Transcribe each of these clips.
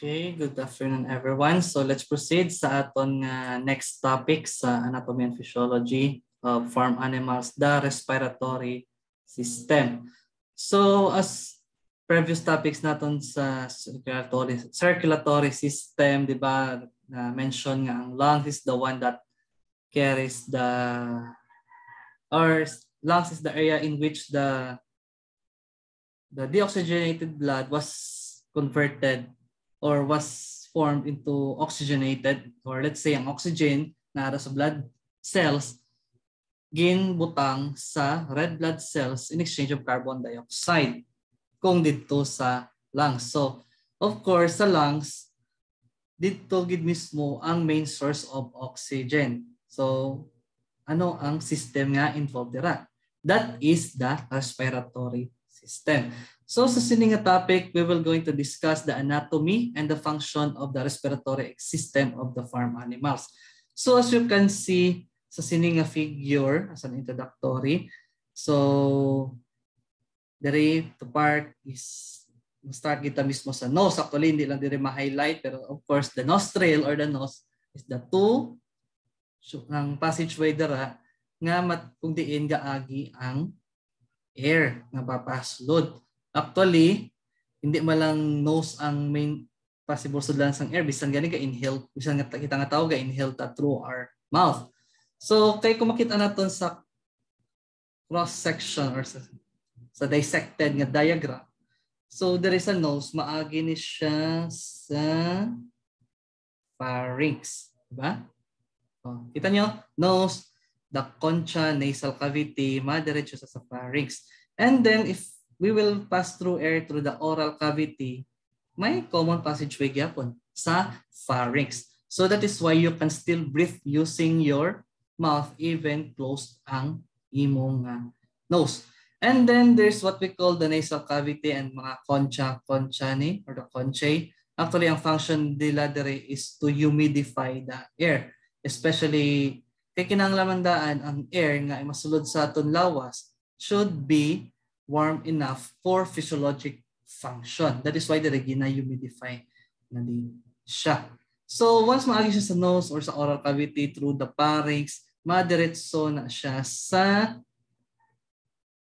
Okay, good afternoon everyone. So let's proceed sa aton uh, next topic sa anatomy and physiology of farm animals, the respiratory system. So as previous topics naton sa circulatory circulatory system, di ba? Na mention nga ang lungs is the one that carries the or lungs is the area in which the the deoxygenated blood was converted or was formed into oxygenated or let's say ang oxygen na sa blood cells ginbutang sa red blood cells in exchange of carbon dioxide kung dito sa lungs. So, of course, sa lungs, dito gid mismo ang main source of oxygen. So, ano ang system nga involved dira? That is the respiratory system. So sa sining topic, we will going to discuss the anatomy and the function of the respiratory system of the farm animals. So as you can see sa sining figure as an introductory, so diri the part is start kita mismo sa nose. Actually, hindi lang diri ma-highlight pero of course the nostril or the nose is the two so, ang passageway dara nga mat kung diin gaagi ang air nga papasulod. Actually, hindi malang nose ang main possible sudlan sang air bisan gani ga inhale bisan nga kita nga tawag ga inhale ta through our mouth. So kay kung makita naton sa cross section or sa, sa dissected nga diagram. So there is a nose maagi ni siya sa pharynx, di ba? Oh, kita nyo, nose, the concha nasal cavity, madiretso sa, sa pharynx. And then if we will pass through air through the oral cavity, may common passageway gyapon sa pharynx. So that is why you can still breathe using your mouth even closed ang imong uh, nose. And then there's what we call the nasal cavity and mga concha concha ni or the conchae. Actually, ang function nila dire is to humidify the air. Especially kay kinanglamandaan ang air nga masulod sa aton lawas should be warm enough for physiologic function. That is why the regina humidify na din siya. So once maagi siya sa nose or sa oral cavity through the pharynx, madiretso na siya sa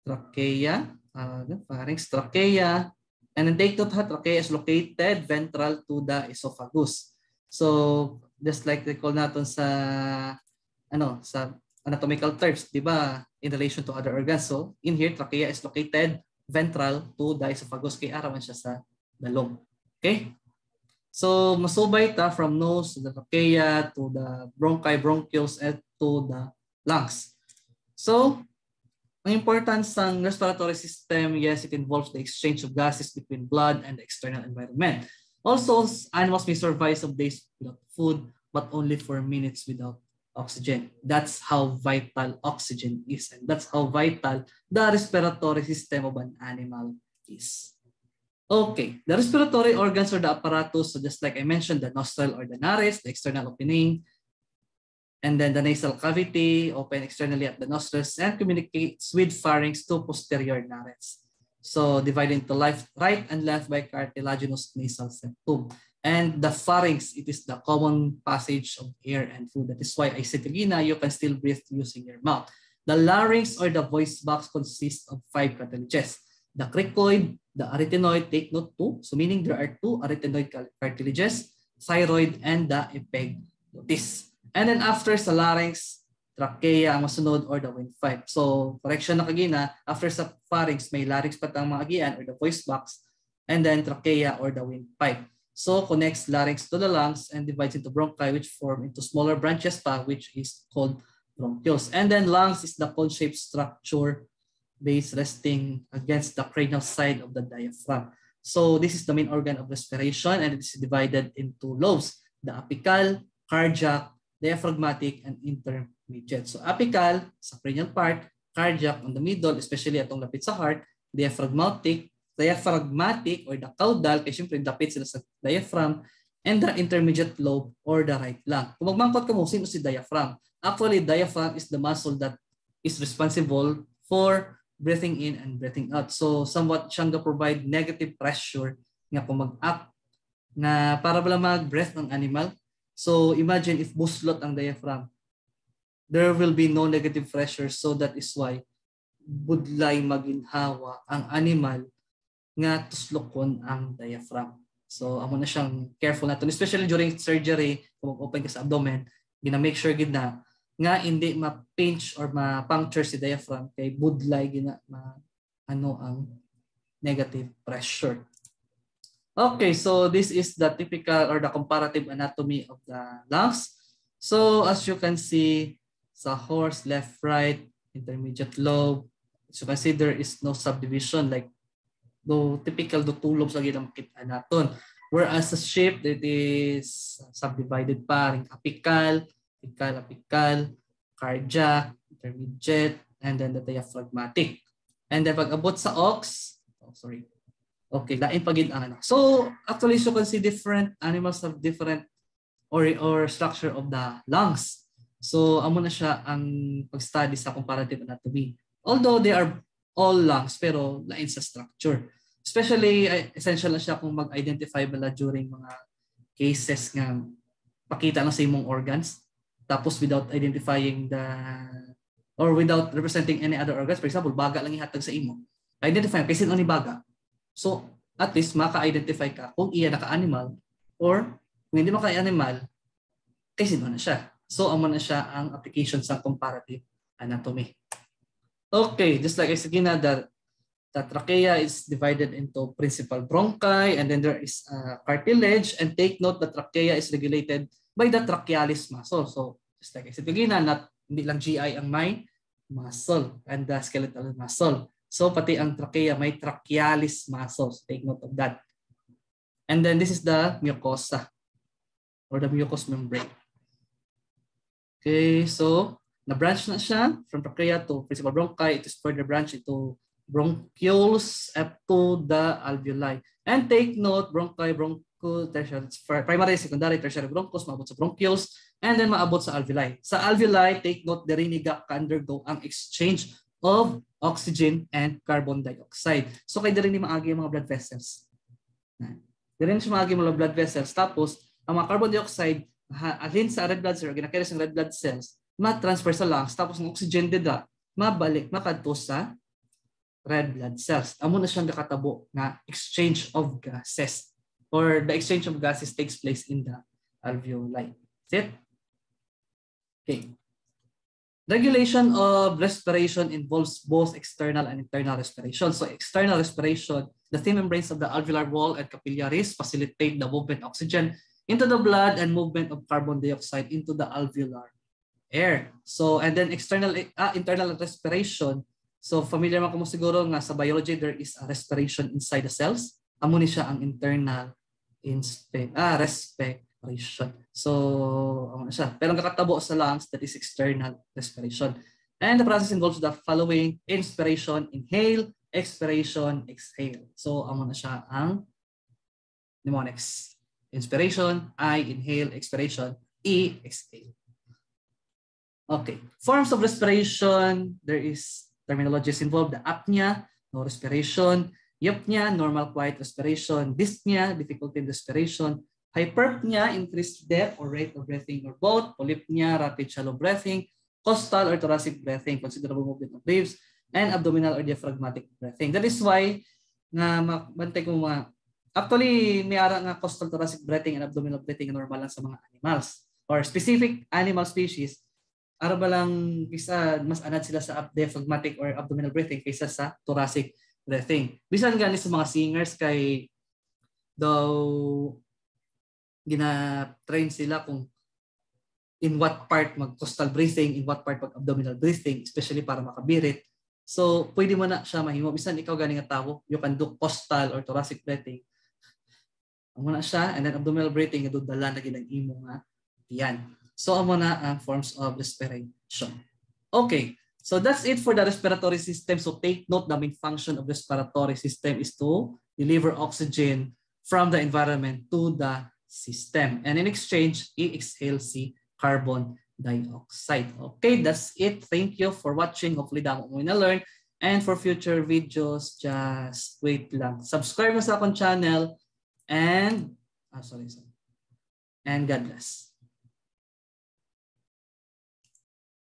trachea, uh, pharynx, trachea, and then take note ha, trachea is located ventral to the esophagus. So just like recall natin sa ano sa anatomical terms, di ba, in relation to other organs. So, in here, trachea is located ventral to the esophagus, kay arawan siya sa. Okay? So, masubay ta from nose to the trachea to the bronchi, bronchioles, and to the lungs. So, ang importance ng respiratory system, yes, it involves the exchange of gases between blood and the external environment. Also, animals may survive some days without food, but only for minutes without oxygen. That's how vital oxygen is. And that's how vital the respiratory system of an animal is. Okay, the respiratory organs or the apparatus, so just like I mentioned, the nostril or the nares, the external opening, and then the nasal cavity, open externally at the nostrils, and communicates with pharynx to posterior nares. So divided into left, right and left by cartilaginous nasal septum. And the pharynx, it is the common passage of air and food. That is why I said kanina, you can still breathe using your mouth. The larynx or the voice box consists of five cartilages. The cricoid, the arytenoid, take note two. So meaning there are two arytenoid cartilages, thyroid, and the epiglottis. And then after sa larynx, trachea ang masunod or the windpipe. So correction na kagina, after sa pharynx, may larynx pa tang mga agian or the voice box, and then trachea or the windpipe. So connects larynx to the lungs and divides into bronchi which form into smaller branches pa which is called bronchioles. And then lungs is the cone-shaped structure base resting against the cranial side of the diaphragm. So this is the main organ of respiration and it is divided into lobes, the apical, cardiac, diaphragmatic, and intermediate. So apical sa cranial part, cardiac on the middle, especially atong lapit sa heart, diaphragmatic diaphragmatic or the caudal, kasi syempre dapit sila sa diaphragm, and the intermediate lobe or the right lung. Kung magmangkot ka mo, sino si diaphragm? Actually, diaphragm is the muscle that is responsible for breathing in and breathing out. So somewhat siyang provide negative pressure nga kung mag-act na para pala mag-breath ng animal. So imagine if buslot ang diaphragm, there will be no negative pressure. So that is why budlay maginhawa ang animal nga tuslokon ang diaphragm. So amo na siyang careful nato especially during surgery kung open ka sa abdomen, gina-make sure gid na nga hindi ma-pinch or ma-puncture si diaphragm kay budlay gina ma ano ang negative pressure. Okay, so this is the typical or the comparative anatomy of the lungs. So as you can see, sa horse, left, right, intermediate lobe, you can see, there is no subdivision like do typical do two lobes lagi na makita naton. Whereas sa sheep, it is subdivided pa ring apical, apical, apical, cardiac, intermediate, and then the diaphragmatic. And then pag abot sa ox, oh, sorry, Okay, lain pagid ang ano. So, actually, so can see different animals have different or or structure of the lungs. So, amo na siya ang pag-study sa comparative anatomy. Although they are all lungs, pero lain sa structure. Especially, essential na siya kung mag-identify bala during mga cases nga pakita lang sa imong organs. Tapos without identifying the or without representing any other organs. For example, baga lang ihatag sa imo. Identify, kasi ni baga? So, at least maka-identify ka kung iya naka-animal or kung hindi maka-animal, kay sino na siya. So, amo na siya ang application sa comparative anatomy. Okay, just like I said, na, the, the trachea is divided into principal bronchi and then there is uh, cartilage and take note the trachea is regulated by the trachealis muscle. So, just like I said, na, not, hindi lang GI ang may muscle and the skeletal muscle. So pati ang trachea may trachealis muscles. Take note of that. And then this is the mucosa or the mucous membrane. Okay, so na-branch na siya from trachea to principal bronchi. It is further branch into bronchioles up to the alveoli. And take note, bronchi, broncho, tertiary, primary, secondary, tertiary bronchos, maabot sa bronchioles, and then maabot sa alveoli. Sa alveoli, take note, derinig ka undergo ang exchange of oxygen and carbon dioxide. So kay diri ni maagi mga blood vessels. Diri ni maagi mga blood vessels tapos ang mga carbon dioxide alin sa red blood cells ginakaya sa red blood cells ma-transfer sa lungs tapos ang oxygen dida mabalik makadto sa red blood cells. Amo na siyang nakatabo na exchange of gases or the exchange of gases takes place in the alveoli. That's it? Okay. Regulation of respiration involves both external and internal respiration. So external respiration, the thin membranes of the alveolar wall and capillaries facilitate the movement of oxygen into the blood and movement of carbon dioxide into the alveolar air. So and then external uh, internal respiration. So familiar man mo siguro nga sa biology there is a respiration inside the cells. Amo ni siya ang internal inspe ah respiration. So, ano siya. Pero ang kakatabo sa lungs, that is external respiration. And the process involves the following inspiration, inhale, expiration, exhale. So, amo na siya ang mnemonics. Inspiration, I, inhale, expiration, E, exhale. Okay. Forms of respiration, there is terminologies involved. The apnea, no respiration. Eupnea, normal quiet respiration. Dyspnea, difficulty in respiration. Hyperpnea, increased depth or rate of breathing or both. Polypnea, rapid shallow breathing. Coastal or thoracic breathing, considerable movement of waves. And abdominal or diaphragmatic breathing. That is why nga mabantay ko mga actually may ara nga coastal thoracic breathing and abdominal breathing normal lang sa mga animals or specific animal species ara ba lang isa mas anad sila sa diaphragmatic or abdominal breathing kaysa sa thoracic breathing. Bisan gani sa mga singers kay daw gina-train sila kung in what part mag coastal breathing, in what part mag abdominal breathing, especially para makabirit. So, pwede mo na siya mahimo. Bisan ikaw ganing nga tawo, you can do coastal or thoracic breathing. Amo na siya, and then abdominal breathing, ito dala na ginang imo nga yan. So, amo na ang forms of respiration. Okay, so that's it for the respiratory system. So, take note, the main function of respiratory system is to deliver oxygen from the environment to the system. And in exchange, i-exhale si carbon dioxide. Okay, that's it. Thank you for watching. Hopefully, damo mo na-learn. And for future videos, just wait lang. Subscribe na sa akong channel and Ah, sorry, sorry. And God bless.